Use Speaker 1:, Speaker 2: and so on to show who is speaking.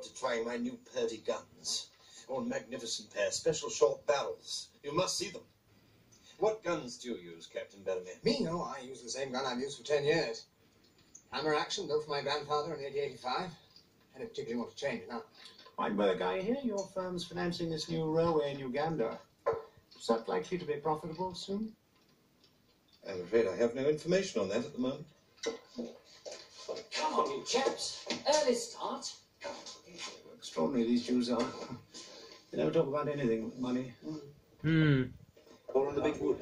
Speaker 1: forward to trying my new Purdey guns. Oh, magnificent pair, special short barrels. You must see them. What guns do you use, Captain Bellamy?
Speaker 2: Me, no, I use the same gun I've used for ten years. Hammer action, built for my grandfather in 1885. I don't particularly want to change now.
Speaker 3: My brother, I hear your firm's financing this new railway in Uganda. Is that likely to be profitable soon?
Speaker 1: I'm afraid I have no information on that at the moment.
Speaker 4: Come on, you chaps. Early start.
Speaker 3: Extraordinary these Jews are. They never talk about anything but money.
Speaker 5: Hmm.
Speaker 1: Or in the big wood.